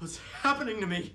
What's happening to me?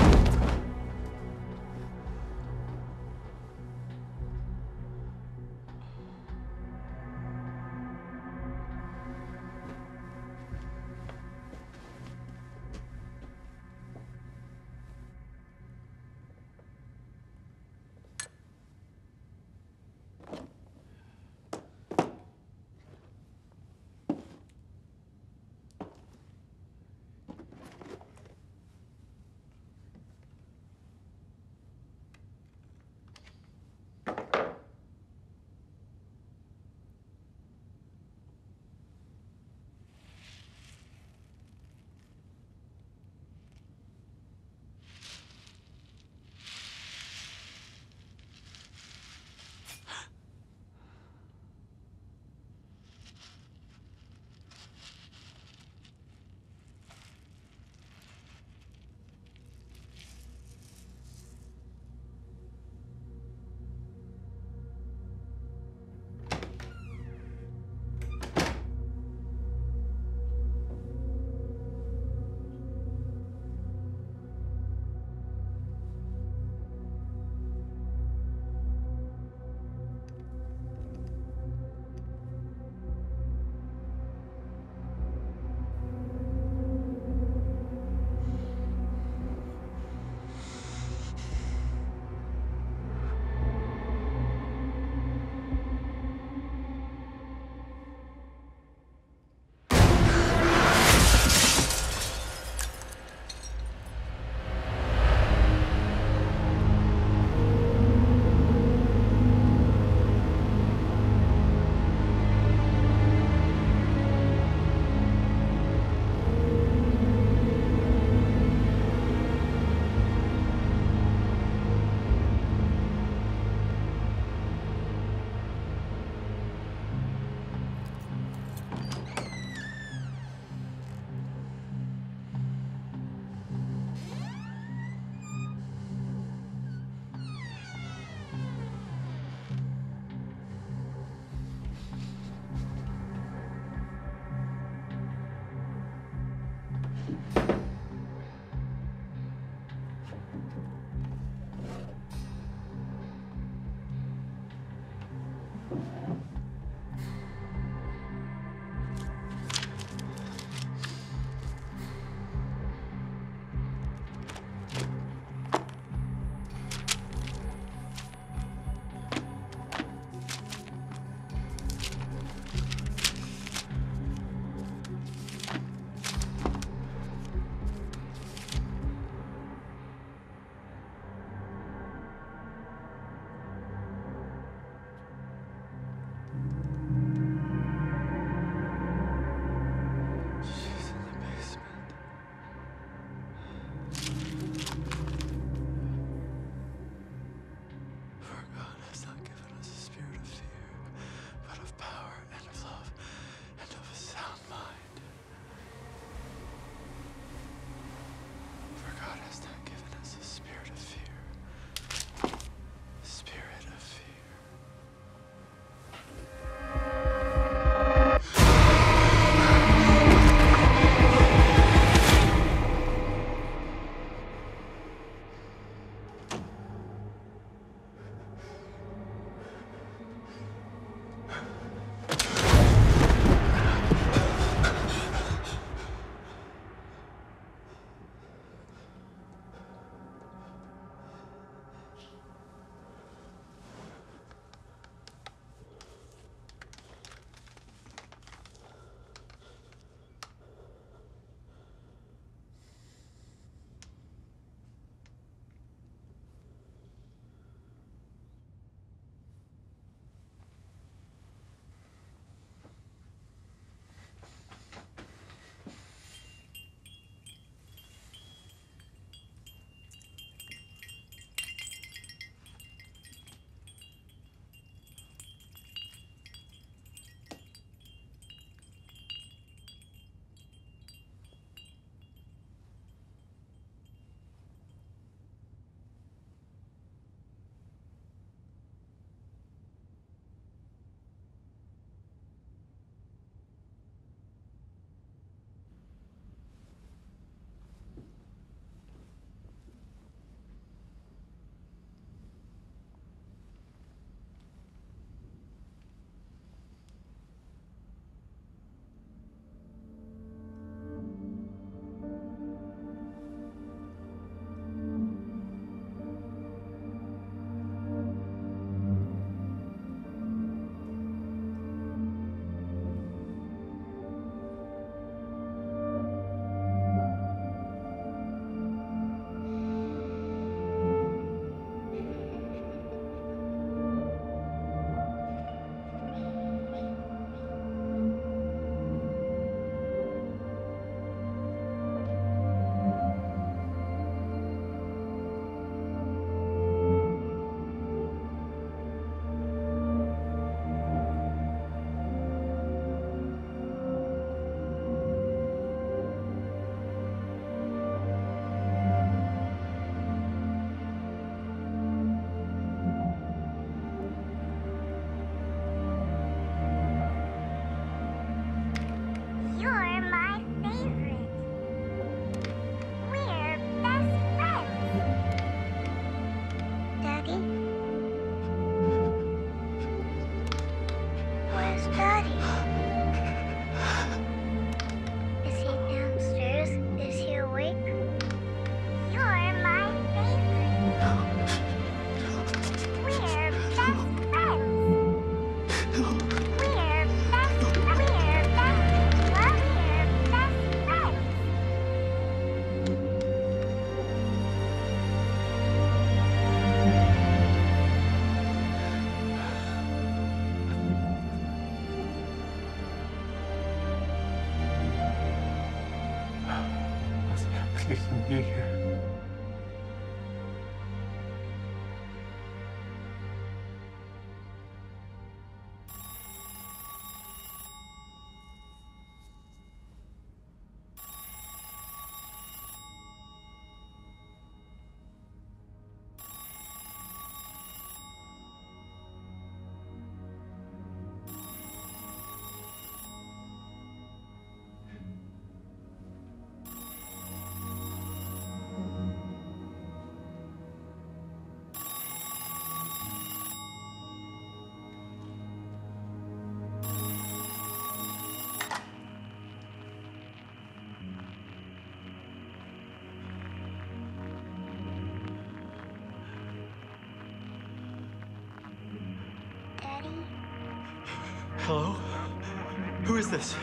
is this?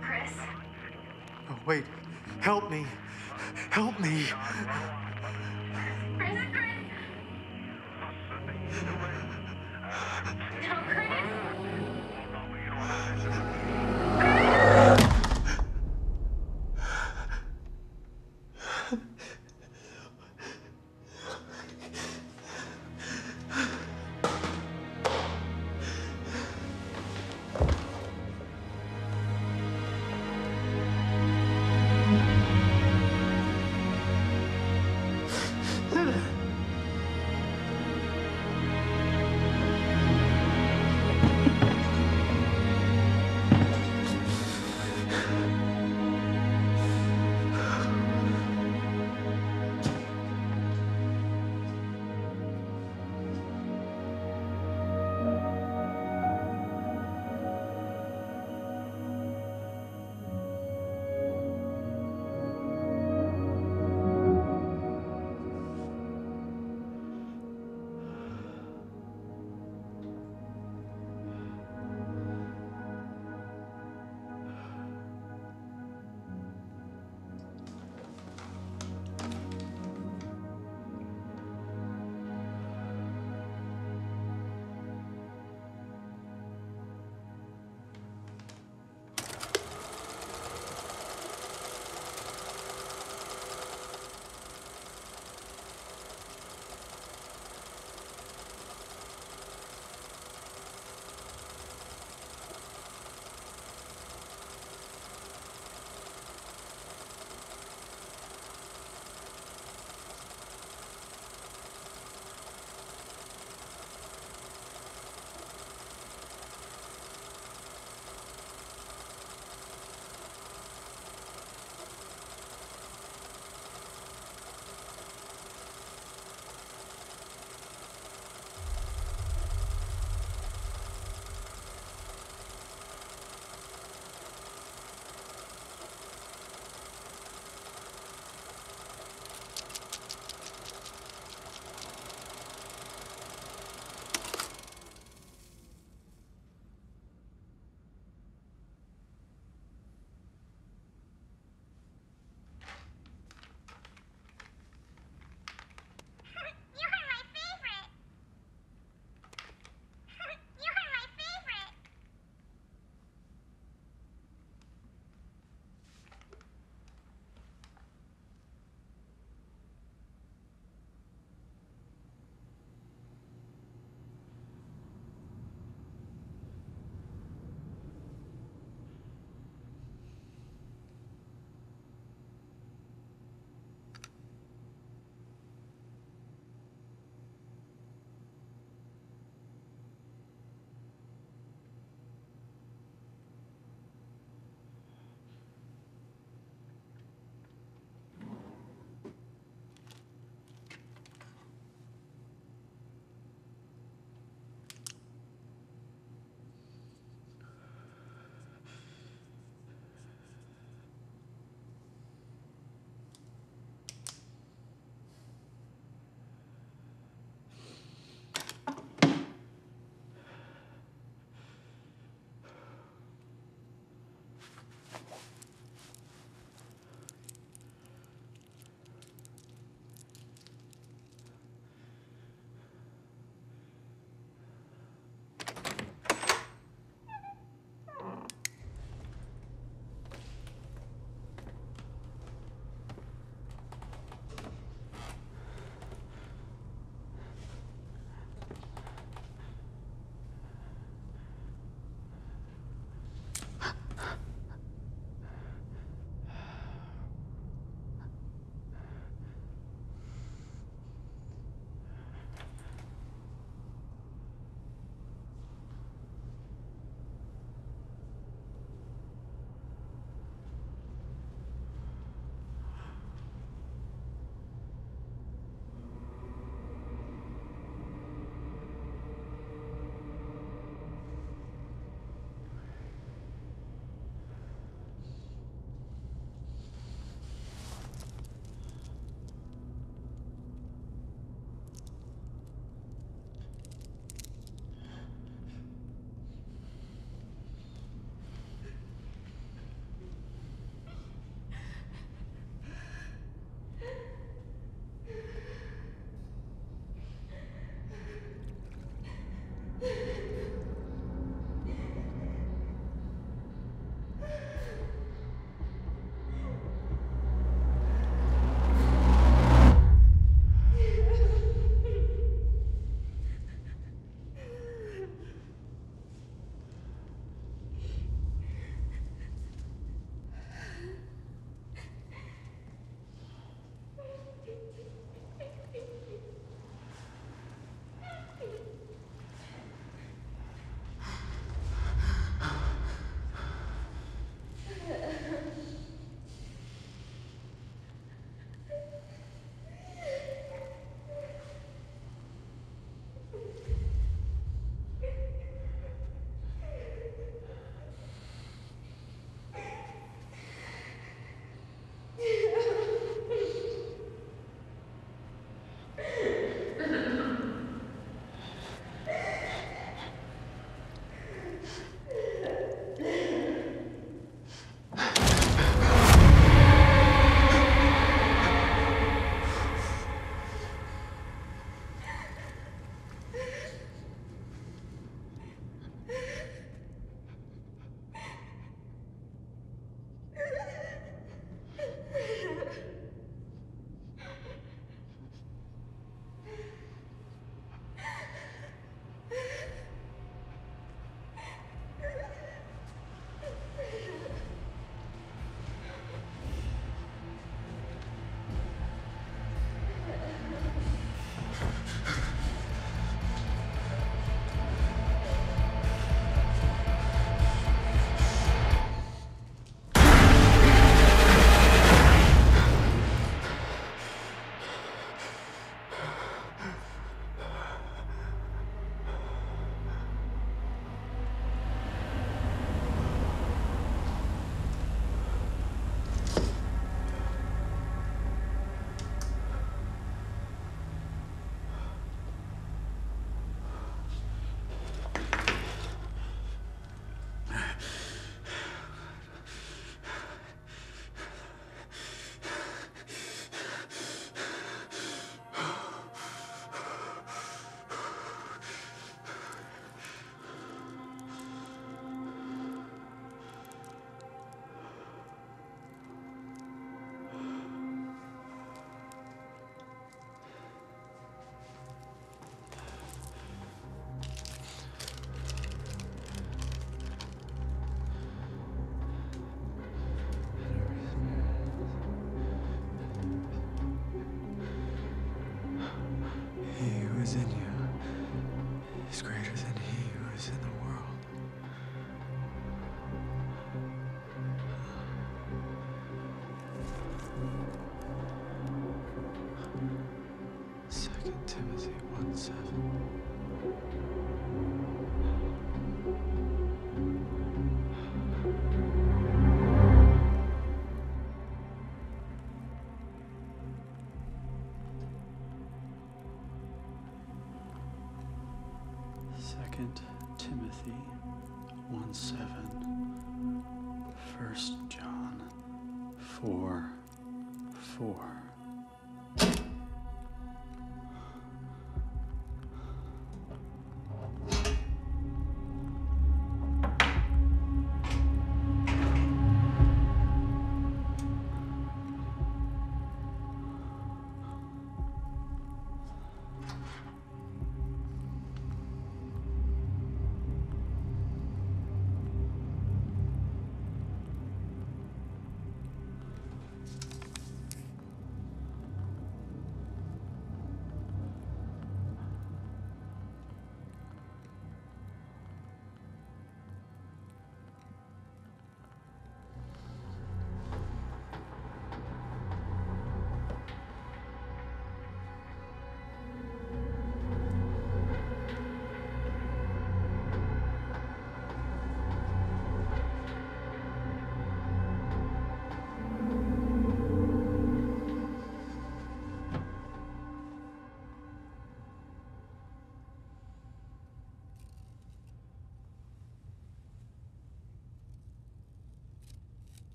Chris. Oh, wait. Help me. Help me.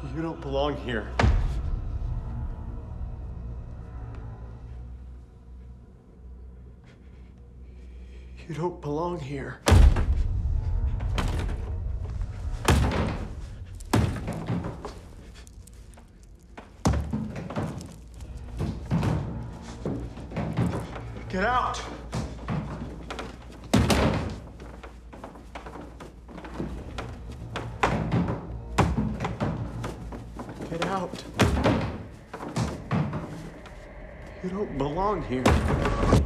You don't belong here. You don't belong here. Get out! Belong here.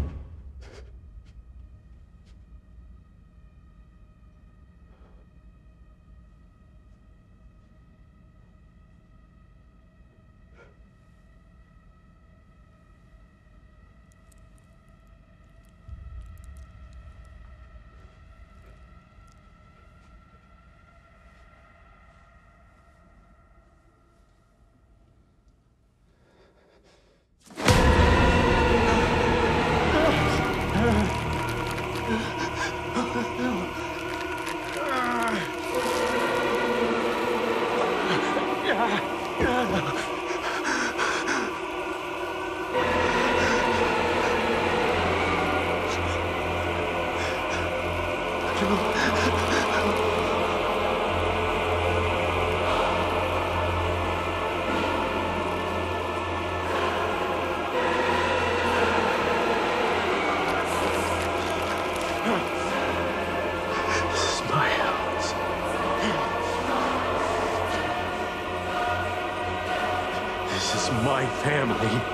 Family.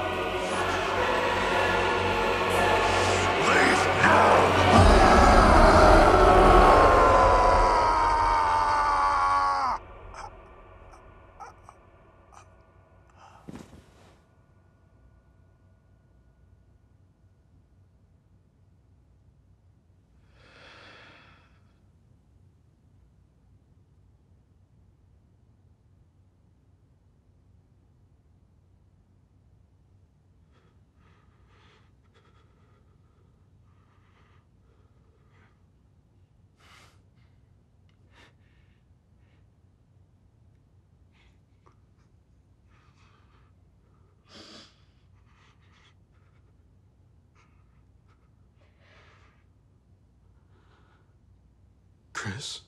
Chris?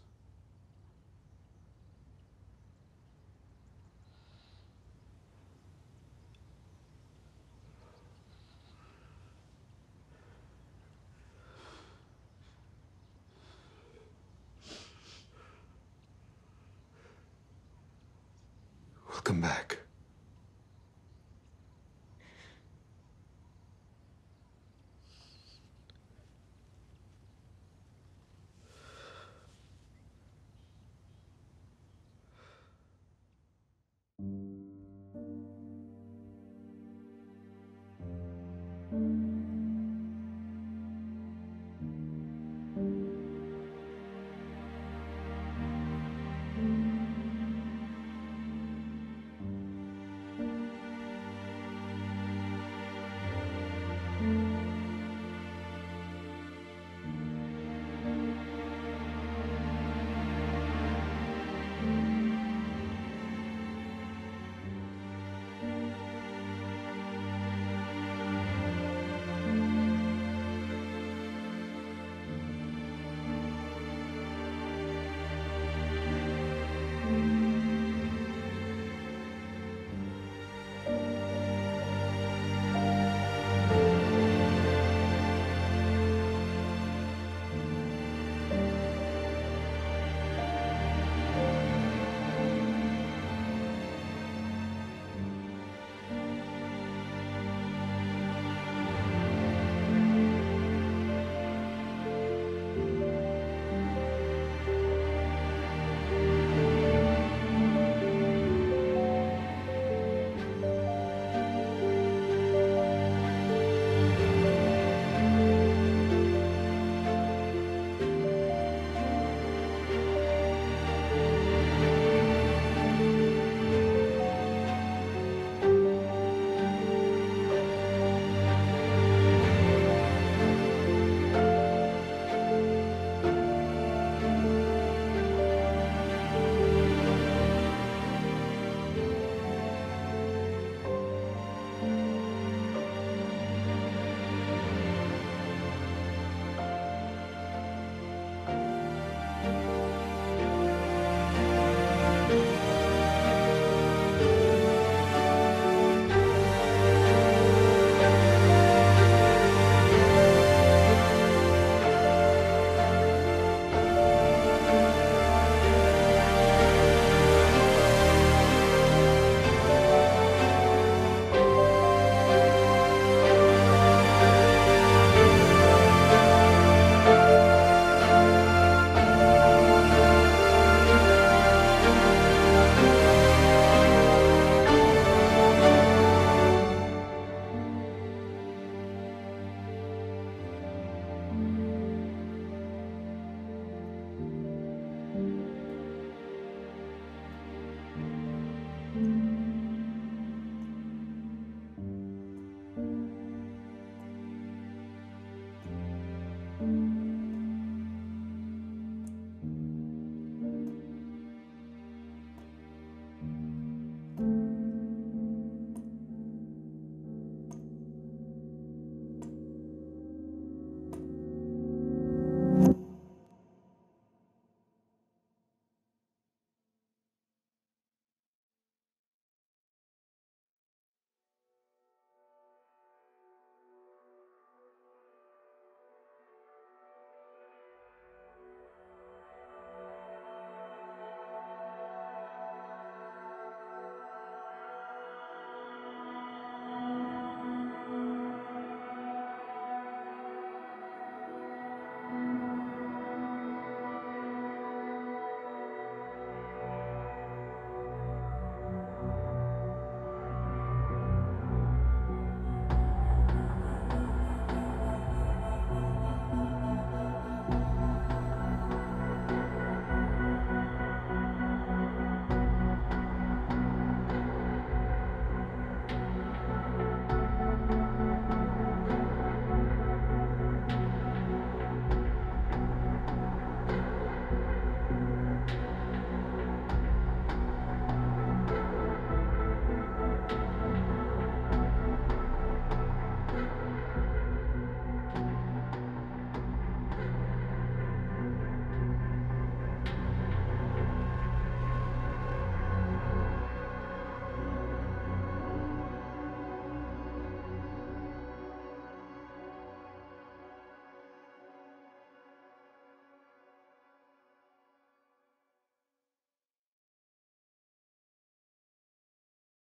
Welcome back.